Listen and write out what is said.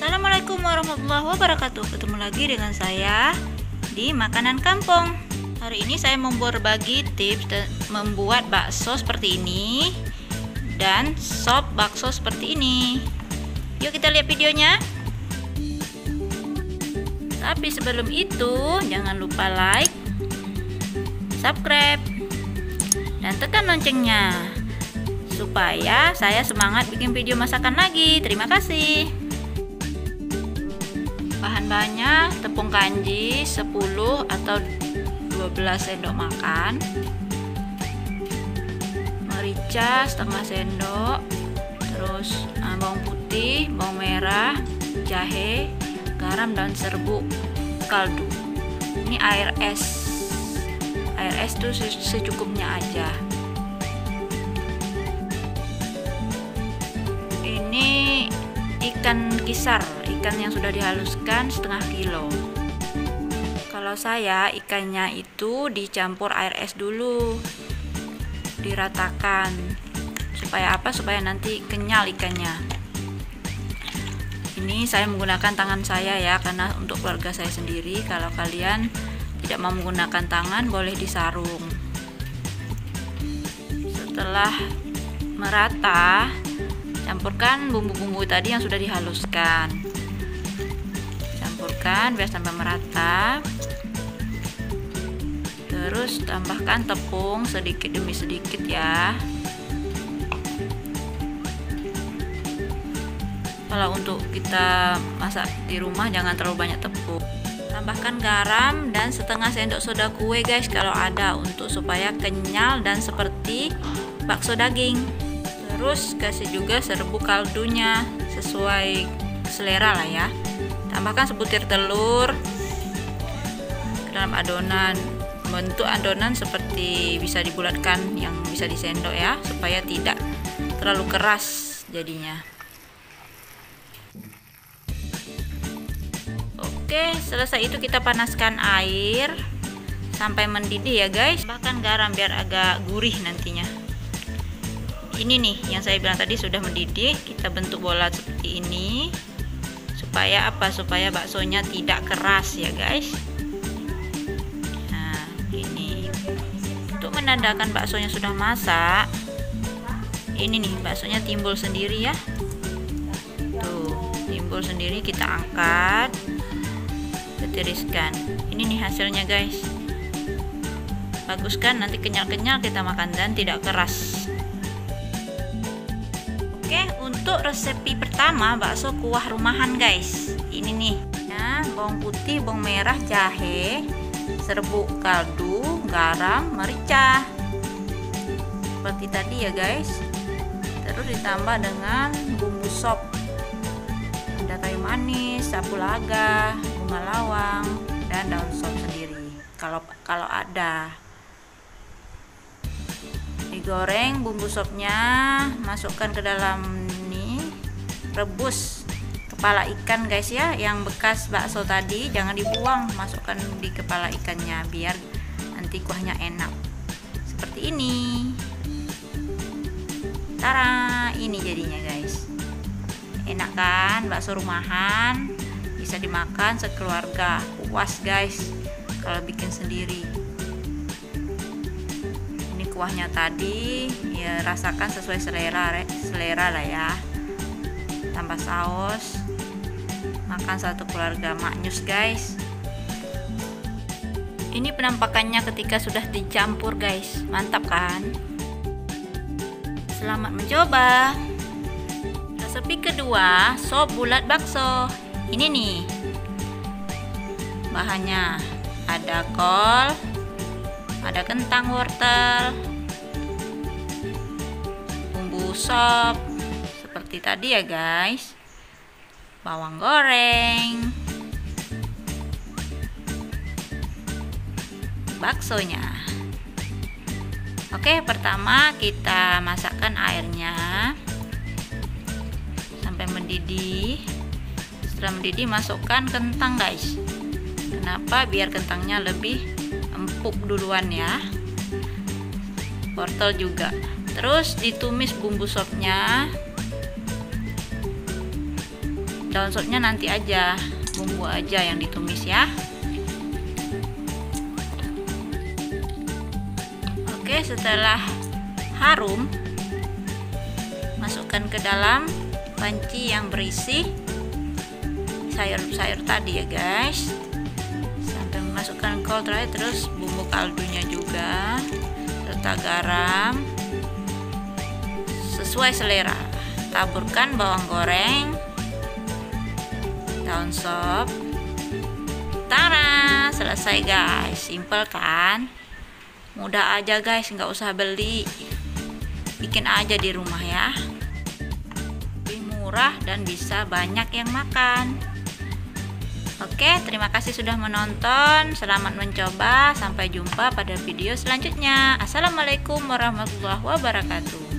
Assalamualaikum warahmatullahi wabarakatuh Ketemu lagi dengan saya di Makanan Kampung Hari ini saya mau berbagi tips membuat bakso seperti ini Dan sop bakso seperti ini Yuk kita lihat videonya Tapi sebelum itu jangan lupa like Subscribe Dan tekan loncengnya supaya saya semangat bikin video masakan lagi. Terima kasih. Bahan-bahannya tepung kanji 10 atau 12 sendok makan. Merica setengah sendok. Terus ah, bawang putih, bawang merah, jahe, garam dan serbuk kaldu. Ini air es. Air es tuh secukupnya aja. Ikan kisar ikan yang sudah dihaluskan setengah kilo. Kalau saya ikannya itu dicampur air es dulu diratakan. Supaya apa? Supaya nanti kenyal ikannya. Ini saya menggunakan tangan saya ya karena untuk keluarga saya sendiri. Kalau kalian tidak mau menggunakan tangan boleh disarung. Setelah merata campurkan bumbu-bumbu tadi yang sudah dihaluskan. Campurkan biar sampai merata terus tambahkan tepung sedikit demi sedikit ya. Kalau untuk kita masak di rumah jangan terlalu banyak tepung. Tambahkan garam dan setengah sendok soda kue guys kalau ada untuk supaya kenyal dan seperti bakso daging terus kasih juga serbuk kaldunya sesuai selera lah ya. Tambahkan sebutir telur ke dalam adonan. Bentuk adonan seperti bisa dibulatkan yang bisa disendok ya supaya tidak terlalu keras jadinya. Oke selesai itu kita panaskan air sampai mendidih ya guys. Bahkan garam biar agak gurih nantinya ini nih yang saya bilang tadi sudah mendidih kita bentuk bola seperti ini supaya apa? Supaya baksonya tidak keras ya guys. Nah ini. Untuk menandakan baksonya sudah masak ini nih baksonya timbul sendiri ya. Tuh timbul sendiri kita angkat. Tiriskan ini nih hasilnya guys. Bagus kan nanti kenyal-kenyal kita makan dan tidak keras Oke, untuk resepi pertama bakso kuah rumahan guys. Ini nih, ya, bawang putih, bawang merah, jahe, serbuk kaldu, garam, merica. Seperti tadi ya guys. Terus ditambah dengan bumbu sop. Ada kayu manis, sapu laga, bunga lawang, dan daun sop sendiri. Kalau kalau ada digoreng bumbu sopnya masukkan ke dalam ini rebus kepala ikan guys ya yang bekas bakso tadi. Jangan dibuang masukkan di kepala ikannya biar nanti kuahnya enak. Seperti ini. Tara ini jadinya guys. Enak kan bakso rumahan. Bisa dimakan sekeluarga. Puas guys kalau bikin sendiri kuahnya tadi ya rasakan sesuai selera selera lah ya. Tambah saus makan satu keluarga maknyus guys. Ini penampakannya ketika sudah dicampur guys. Mantap kan? Selamat mencoba. Resepi kedua sop bulat bakso. Ini nih bahannya. Ada kol ada kentang wortel sop seperti tadi ya guys. Bawang goreng. Baksonya. Oke pertama kita masakkan airnya. Sampai mendidih. Setelah mendidih masukkan kentang guys. Kenapa? Biar kentangnya lebih empuk duluan ya. Wortel juga terus ditumis bumbu sopnya. Daun sopnya nanti aja bumbu aja yang ditumis ya. Oke setelah harum masukkan ke dalam panci yang berisi sayur-sayur tadi ya guys. Sampai masukkan kol terakhir terus bumbu kaldunya juga serta garam sesuai selera. Taburkan bawang goreng. Daun sop. Tara selesai guys. Simple kan? Mudah aja guys. Nggak usah beli. Bikin aja di rumah ya. Lebih murah dan bisa banyak yang makan. Oke, terima kasih sudah menonton. Selamat mencoba. Sampai jumpa pada video selanjutnya. Assalamualaikum warahmatullahi wabarakatuh.